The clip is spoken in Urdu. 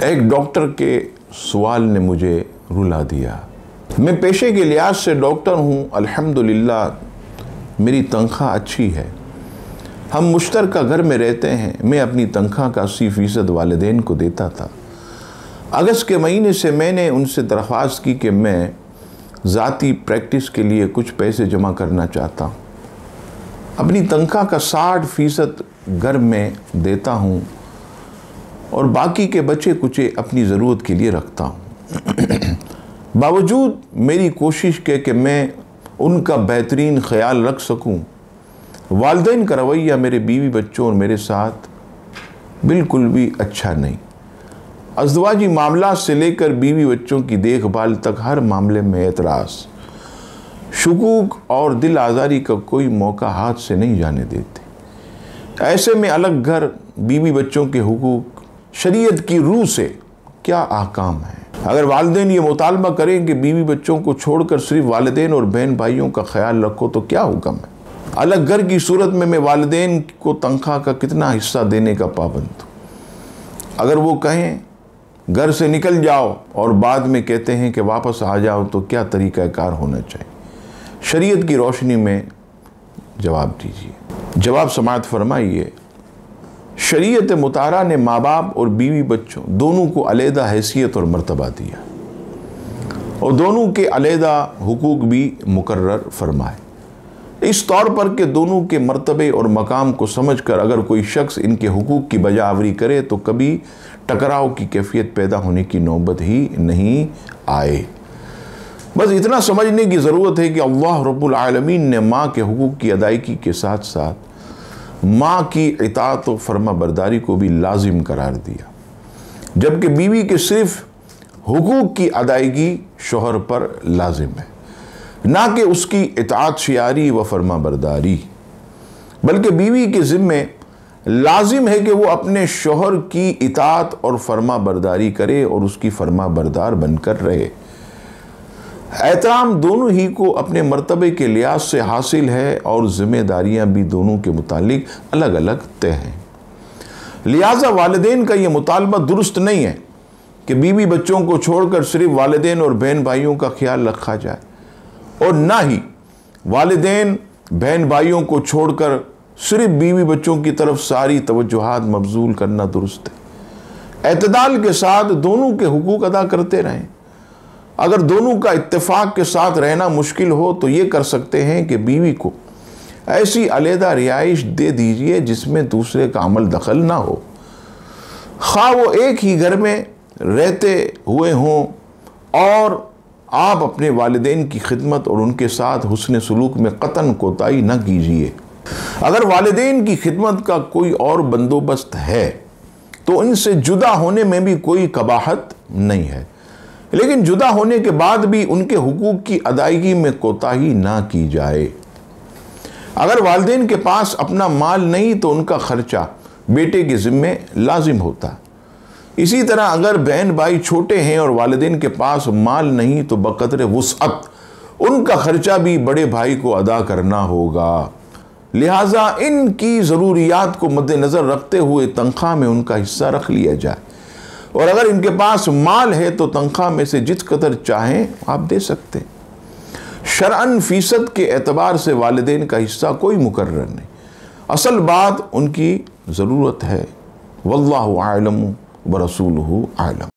ایک ڈاکٹر کے سوال نے مجھے رلا دیا۔ میں پیشے کے لحاظ سے ڈاکٹر ہوں، الحمدللہ، میری تنخواہ اچھی ہے۔ ہم مشترکہ گھر میں رہتے ہیں، میں اپنی تنخواہ کا اسی فیصد والدین کو دیتا تھا۔ اگست کے مہینے سے میں نے ان سے درخواست کی کہ میں ذاتی پریکٹس کے لیے کچھ پیسے جمع کرنا چاہتا ہوں۔ اپنی تنخواہ کا ساٹھ فیصد گھر میں دیتا ہوں۔ اور باقی کے بچے کچے اپنی ضرورت کے لیے رکھتا ہوں۔ باوجود میری کوشش کے کہ میں ان کا بہترین خیال رکھ سکوں، والدین کا رویہ میرے بیوی بچوں اور میرے ساتھ بالکل بھی اچھا نہیں۔ ازدواجی معاملات سے لے کر بیوی بچوں کی دیکھ بھال تک ہر معاملے میں اعتراض۔ شکوک اور دل آزاری کا کوئی موقع ہاتھ سے نہیں جانے دیتے۔ ایسے میں الگ گھر بیوی بچوں کے حقوق شریعت کی روح سے کیا آکام ہے؟ اگر والدین یہ مطالبہ کریں کہ بیوی بچوں کو چھوڑ کر صرف والدین اور بہن بھائیوں کا خیال رکھو تو کیا حکم ہے؟ الگ گھر کی صورت میں میں والدین کو تنخواہ کا کتنا حصہ دینے کا پابند ہوں۔ اگر وہ کہیں گھر سے نکل جاؤ اور بعد میں کہتے ہیں کہ واپس آ جاؤ تو کیا طریقہ کار ہونا چاہیے؟ شریعت کی روشنی میں جواب دیجیے جواب سماعت فرمائیے۔ شریعت مطالعہ نے ماں باپ اور بیوی بچوں دونوں کو علیحدہ حیثیت اور مرتبہ دیا اور دونوں کے علیحدہ حقوق بھی مقرر فرمائے۔ اس طور پر کہ دونوں کے مرتبے اور مقام کو سمجھ کر اگر کوئی شخص ان کے حقوق کی بجاوری کرے تو کبھی ٹکراؤ کی کیفیت پیدا ہونے کی نوبت ہی نہیں آئے۔ بس اتنا سمجھنے کی ضرورت ہے کہ اللہ رب العالمین نے ماں کے حقوق کی ادائیگی کے ساتھ ساتھ ماں کی اطاعت و فرما برداری کو بھی لازم قرار دیا۔ جبکہ بیوی کے صرف حقوق کی ادائیگی شوہر پر لازم ہے۔ نہ کہ اس کی اطاعت، شیاری و فرما برداری۔ بلکہ بیوی کے ذمے لازم ہے کہ وہ اپنے شوہر کی اطاعت اور فرما برداری کرے اور اس کی فرما بردار بن کر رہے۔ احترام دونوں ہی کو اپنے مرتبے کے لحاظ سے حاصل ہے اور ذمہ داریاں بھی دونوں کے متعلق الگ الگ طے ہیں۔ لہٰذا والدین کا یہ مطالبہ درست نہیں ہے کہ بیوی بچوں کو چھوڑ کر صرف والدین اور بہن بھائیوں کا خیال رکھا جائے اور نہ ہی والدین بہن بھائیوں کو چھوڑ کر صرف بیوی بچوں کی طرف ساری توجہات مبزول کرنا درست ہے۔ اعتدال کے ساتھ دونوں کے حقوق ادا کرتے رہیں۔ اگر دونوں کا اتفاق کے ساتھ رہنا مشکل ہو تو یہ کر سکتے ہیں کہ بیوی کو ایسی علیحدہ رہائش دے دیجیے جس میں دوسرے کا عمل دخل نہ ہو۔ خواہ وہ ایک ہی گھر میں رہتے ہوئے ہوں اور آپ اپنے والدین کی خدمت اور ان کے ساتھ حسن سلوک میں قطن کوتاہی نہ کیجیے۔ اگر والدین کی خدمت کا کوئی اور بندوبست ہے تو ان سے جدا ہونے میں بھی کوئی قباحت نہیں ہے۔ لیکن جدا ہونے کے بعد بھی ان کے حقوق کی ادائیگی میں کوتاہی نہ کی جائے۔ اگر والدین کے پاس اپنا مال نہیں تو ان کا خرچہ بیٹے کے ذمے لازم ہوتا۔ اسی طرح اگر بہن بھائی چھوٹے ہیں اور والدین کے پاس مال نہیں تو بقدر وسعت ان کا خرچہ بھی بڑے بھائی کو ادا کرنا ہوگا۔ لہٰذا ان کی ضروریات کو مد نظر رکھتے ہوئے تنخواہ میں ان کا حصہ رکھ لیا جائے۔ اور اگر ان کے پاس مال ہے تو تنخواہ میں سے جت قدر چاہیں آپ دے سکتے شرعن فیصد کے اعتبار سے والدین کا حصہ کوئی مقرر نہیں۔ اصل بات ان کی ضرورت ہے۔ واللہ عالم برسولہ عالم